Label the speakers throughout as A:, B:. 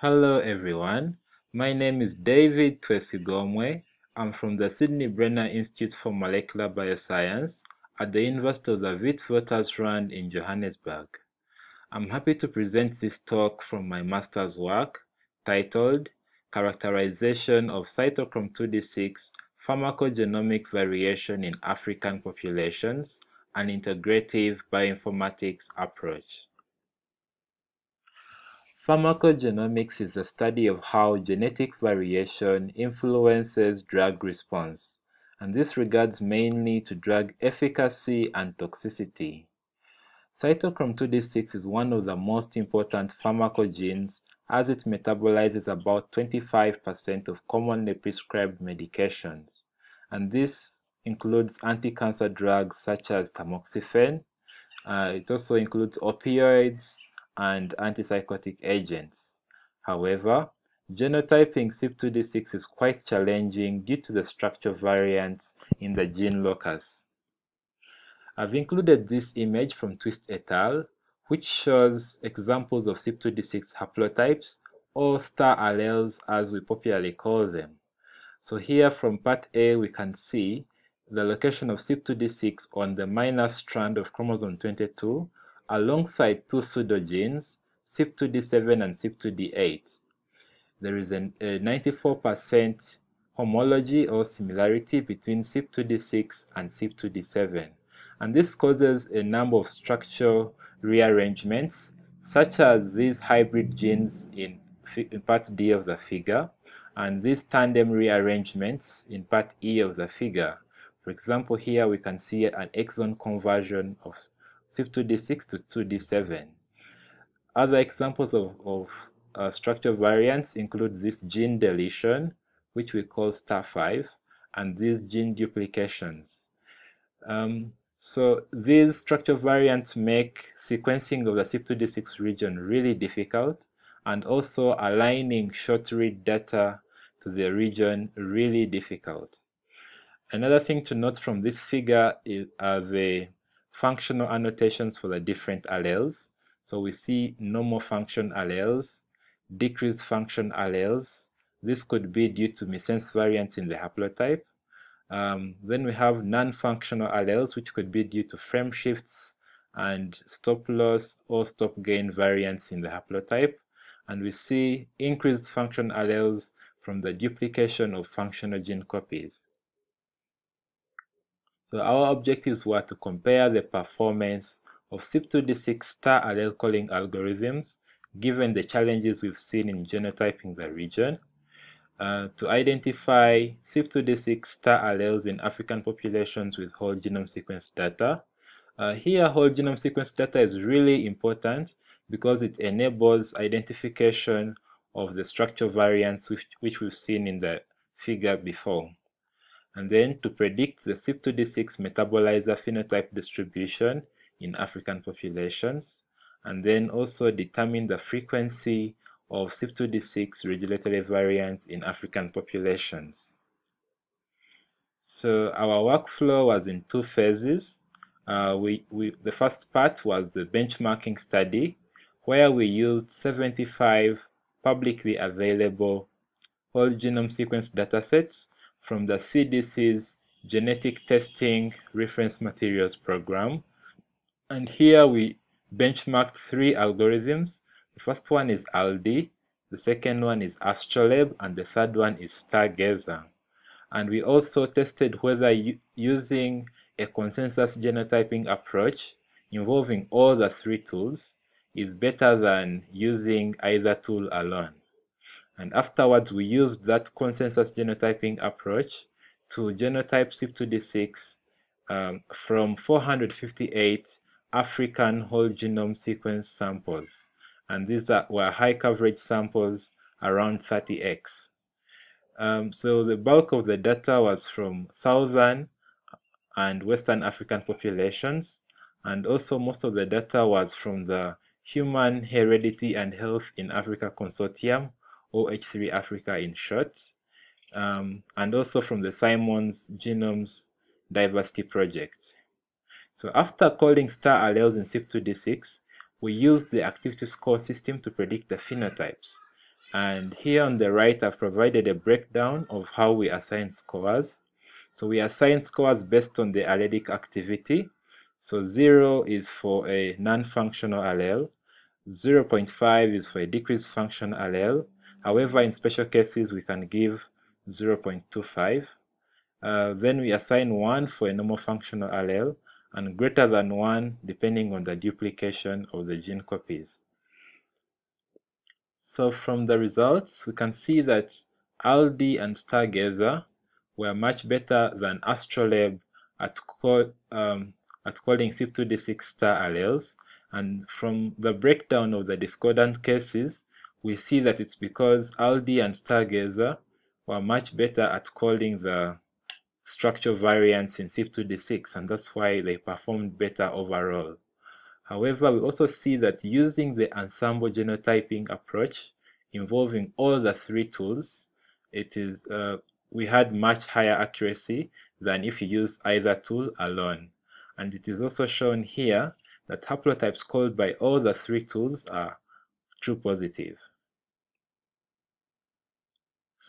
A: Hello everyone, my name is David Twesigomwe. I'm from the Sydney Brenner Institute for Molecular Bioscience at the University of the Witwatersrand in Johannesburg. I'm happy to present this talk from my master's work titled Characterization of Cytochrome 2D6 Pharmacogenomic Variation in African Populations, an Integrative Bioinformatics Approach. Pharmacogenomics is the study of how genetic variation influences drug response, and this regards mainly to drug efficacy and toxicity. Cytochrome 2D6 is one of the most important pharmacogenes as it metabolizes about 25% of commonly prescribed medications, and this includes anti-cancer drugs such as tamoxifen. Uh, it also includes opioids, and antipsychotic agents. However, genotyping CYP2D6 is quite challenging due to the structure variants in the gene locus. I've included this image from Twist et al., which shows examples of CYP2D6 haplotypes, or star alleles as we popularly call them. So here from part A we can see the location of CYP2D6 on the minus strand of chromosome 22 alongside two pseudogenes, CYP2D7 and CYP2D8. There is a 94% homology or similarity between CYP2D6 and CYP2D7, and this causes a number of structural rearrangements, such as these hybrid genes in, in part D of the figure, and these tandem rearrangements in part E of the figure. For example, here we can see an exon conversion of CYP2D6 to 2D7. Other examples of, of uh, structure variants include this gene deletion, which we call STAR5, and these gene duplications. Um, so these structure variants make sequencing of the CYP2D6 region really difficult and also aligning short read data to the region really difficult. Another thing to note from this figure is, are the functional annotations for the different alleles. So we see normal function alleles, decreased function alleles. This could be due to missense variants in the haplotype. Um, then we have non-functional alleles, which could be due to frame shifts and stop loss or stop gain variants in the haplotype. And we see increased function alleles from the duplication of functional gene copies. So our objectives were to compare the performance of CYP2D6 star allele calling algorithms given the challenges we've seen in genotyping the region, uh, to identify CYP2D6 star alleles in African populations with whole genome sequence data. Uh, here, whole genome sequence data is really important because it enables identification of the structure variants which, which we've seen in the figure before and then to predict the CYP2D6 metabolizer phenotype distribution in African populations, and then also determine the frequency of CYP2D6 regulatory variants in African populations. So our workflow was in two phases. Uh, we, we, the first part was the benchmarking study, where we used 75 publicly available whole genome sequence datasets from the CDC's Genetic Testing Reference Materials Program. And here we benchmarked three algorithms. The first one is ALDI, the second one is Astrolabe, and the third one is Stargazer. And we also tested whether using a consensus genotyping approach involving all the three tools is better than using either tool alone. And afterwards, we used that consensus genotyping approach to genotype CYP2D6 um, from 458 African whole genome sequence samples. And these are, were high coverage samples around 30x. Um, so the bulk of the data was from southern and western African populations, and also most of the data was from the Human Heredity and Health in Africa Consortium, OH3 Africa in short, um, and also from the Simons Genomes Diversity Project. So after calling star alleles in CYP2D6, we used the activity score system to predict the phenotypes. And here on the right, I've provided a breakdown of how we assign scores. So we assign scores based on the allelic activity. So 0 is for a non-functional allele, 0.5 is for a decreased function allele. However, in special cases, we can give 0.25. Uh, then we assign 1 for a normal functional allele and greater than 1 depending on the duplication of the gene copies. So from the results, we can see that ALDI and Stargazer were much better than Astrolabe at, call, um, at calling CYP2D6 star alleles and from the breakdown of the discordant cases, we see that it's because ALDI and Stargazer were much better at calling the structure variants in CYP2D6, and that's why they performed better overall. However, we also see that using the ensemble genotyping approach involving all the three tools, it is uh, we had much higher accuracy than if you use either tool alone. And it is also shown here that haplotypes called by all the three tools are true positive.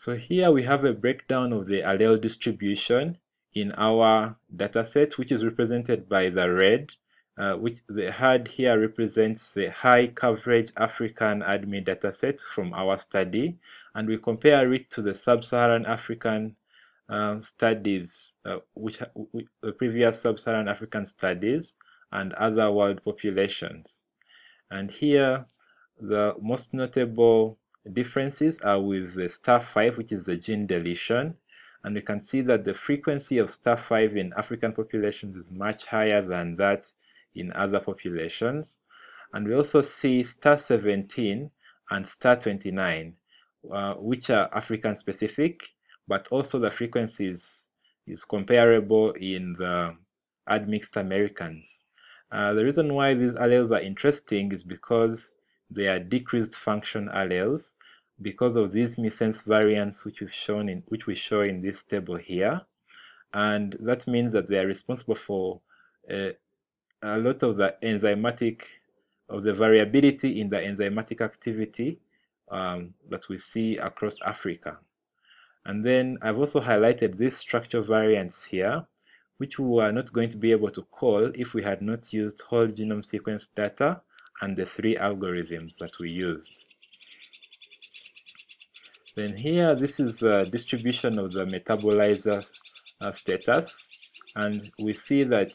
A: So here we have a breakdown of the allele distribution in our dataset, which is represented by the red, uh, which the HAD here represents the high coverage African ADME dataset from our study, and we compare it to the sub-Saharan African um, studies, uh, which, which the previous sub-Saharan African studies, and other world populations. And here, the most notable differences are with the STAR5, which is the gene deletion. And we can see that the frequency of STAR5 in African populations is much higher than that in other populations. And we also see STAR17 and STAR29, uh, which are African specific, but also the frequencies is comparable in the admixed Americans. Uh, the reason why these alleles are interesting is because they are decreased function alleles because of these missense variants which we've shown in which we show in this table here and that means that they are responsible for uh, a lot of the enzymatic of the variability in the enzymatic activity um, that we see across Africa. And then I've also highlighted these structure variants here which we were not going to be able to call if we had not used whole genome sequence data and the three algorithms that we used. Then here, this is the distribution of the metabolizer uh, status, and we see that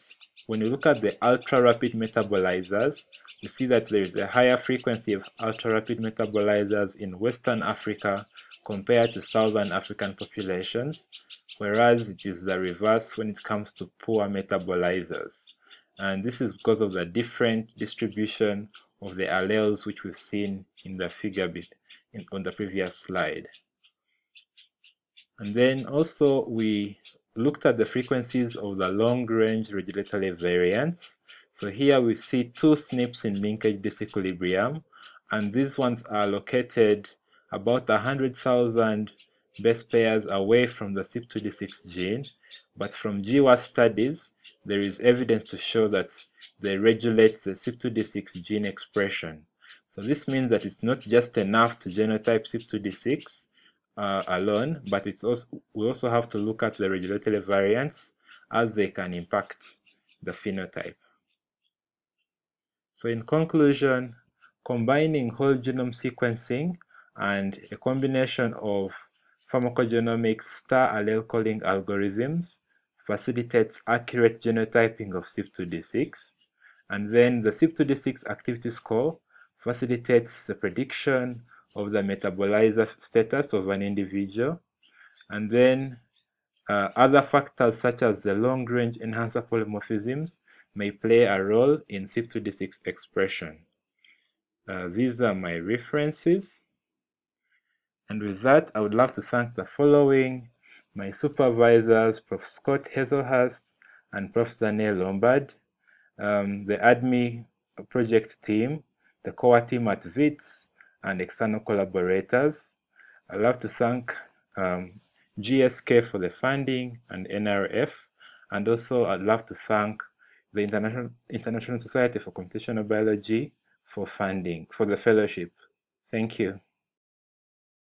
A: when you look at the ultra-rapid metabolizers, we see that there is a higher frequency of ultra-rapid metabolizers in Western Africa compared to Southern African populations, whereas it is the reverse when it comes to poor metabolizers. And this is because of the different distribution of the alleles which we've seen in the figure bit in, on the previous slide. And then also we looked at the frequencies of the long-range regulatory variants. So here we see two SNPs in linkage disequilibrium, and these ones are located about 100,000 base pairs away from the CYP2D6 gene, but from GWAS studies, there is evidence to show that they regulate the CYP2D6 gene expression. So this means that it's not just enough to genotype CYP2D6 uh, alone, but it's also we also have to look at the regulatory variants as they can impact the phenotype. So in conclusion, combining whole genome sequencing and a combination of pharmacogenomics star allele calling algorithms facilitates accurate genotyping of CYP2D6, and then the CYP2D6 activity score facilitates the prediction of the metabolizer status of an individual, and then uh, other factors such as the long-range enhancer polymorphisms may play a role in CYP2D6 expression. Uh, these are my references. And with that, I would love to thank the following my supervisors, Prof. Scott Hazelhurst and Prof. Zane Lombard, um, the ADME project team, the core team at WITS, and external collaborators. I'd love to thank um, GSK for the funding and NRF, and also I'd love to thank the International, International Society for Computational Biology for funding, for the fellowship. Thank you.